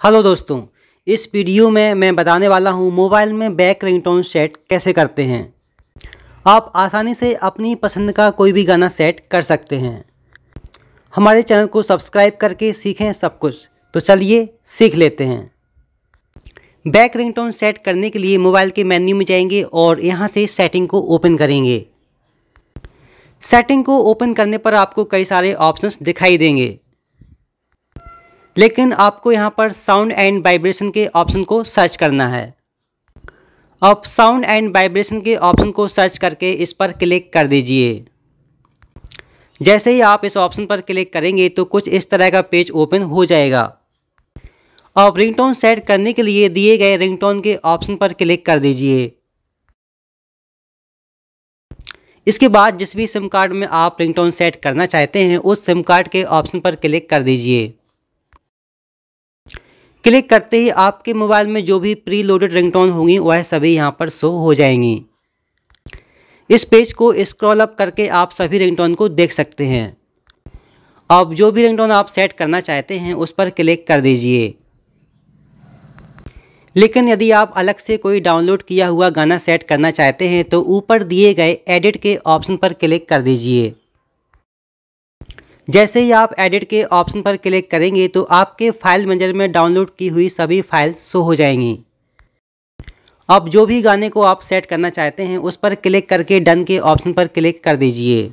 Hello दोस्तों, इस video में मैं बताने वाला हूँ मोबाइल में बैक रिंगटोन सेट कैसे करते हैं। आप आसानी से अपनी पसंद का कोई भी गाना सेट कर सकते हैं। हमारे चैनल को सब्सक्राइब करके सीखें सब कुछ तो चलिए सीख लेते हैं। बैक रिंगटोन सेट करने के लिए मोबाइल के मेन्यू में जाएँगे और यहाँ से सेटिंग को ओपन करेंगे। सेटिंग को ओपन करने पर आपको कई सारे ऑप्शंस दिखाई देंगे। लेकिन आपको यहाँ पर साउंड एंड वाइब्रेशन के ऑप्शन को सर्च करना है। अब साउंड एंड वाइब्रेशन के ऑप्शन को सर्च करके इस पर क्लिक कर दीजिए। जैसे ही आप इस ऑप्शन पर क्लिक करेंगे तो कुछ इस तरह का पेज ओपन हो जाएगा। अब रिंगटोन सेट करने के लिए दिए गए रिंगटोन के ऑप्शन पर क्लिक कर दीजिए। इसके बाद जिस भी सिम कार्ड में आप रिंगटोन सेट करना चाहते हैं, उस सिम कार्ड के ऑप्शन पर क्लिक कर दीजिए। क्लिक करते ही आपके मोबाइल में जो भी प्री लोडेड रिंगटोन होंगी, वह सभी यहाँ पर शो हो जाएँगी। इस पेज को स्क्रॉल अप करके आप सभी रिंगटोन को देख सकते हैं। अब जो भी रिंगटोन आप सेट करना चाहते हैं, उस पर क्लिक कर दीजिए। लेकिन यदि आप अलग से कोई डाउनलोड किया हुआ गाना सेट करना चाहते हैं तो ऊपर दिए गए एडिट के ऑप्शन पर क्लिक कर दीजिए। जैसे ही आप एडिट के ऑप्शन पर क्लिक करेंगे तो आपके फ़ाइल मैनेजर में डाउनलोड की हुई सभी फ़ाइल शो हो जाएँगी। अब जो भी गाने को आप सेट करना चाहते हैं, उस पर क्लिक करके डन के ऑप्शन पर क्लिक कर दीजिए।